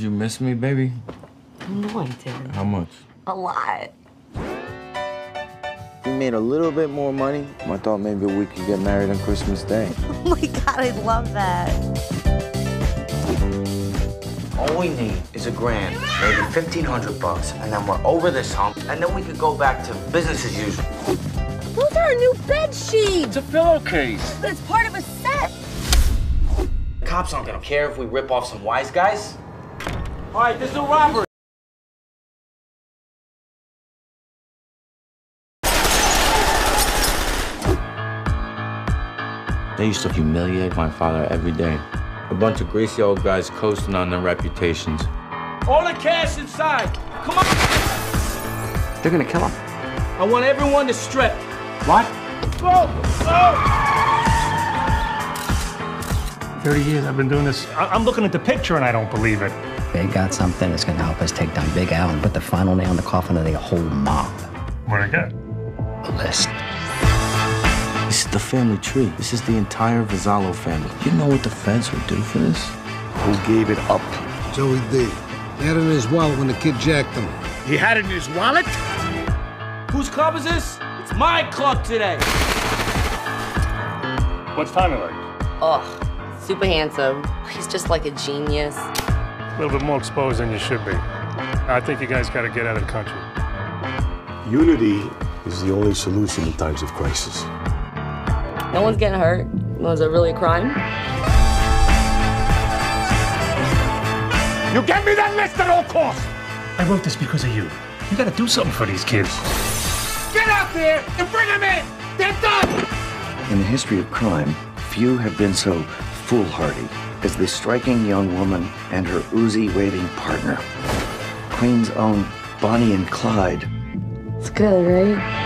you miss me, baby? No, I didn't. How much? A lot. We made a little bit more money. I thought maybe we could get married on Christmas Day. Oh my god, I love that. All we need is a grand, maybe 1500 bucks, and then we're over this hump, and then we could go back to business as usual. Those are our new bed sheets. It's a pillowcase. But it's part of a set. Cops aren't gonna care if we rip off some wise guys. All right, this is a robbery. They used to humiliate my father every day. A bunch of greasy old guys coasting on their reputations. All the cash inside. Come on. They're gonna kill him. I want everyone to strip. What? Go! Go! 30 years I've been doing this. I- I'm looking at the picture and I don't believe it. They got something that's gonna help us take down Big Al and put the final nail in the coffin of the whole mob. What I got? A list. This is the family tree. This is the entire Vazzalo family. You know what the feds would do for this? Who gave it up? Joey D. He had it in his wallet when the kid jacked him. He had it in his wallet? Whose club is this? It's my club today. What's Tommy like? Ugh, super handsome. He's just like a genius. A little bit more exposed than you should be. I think you guys got to get out of the country. Unity is the only solution in times of crisis. No one's getting hurt. Was it really a crime? You get me that list at all costs! I wrote this because of you. You got to do something for these kids. Get out there and bring them in. They're done. In the history of crime, few have been so foolhardy as the striking young woman and her Uzi-waving partner. Queen's own Bonnie and Clyde It's good, right?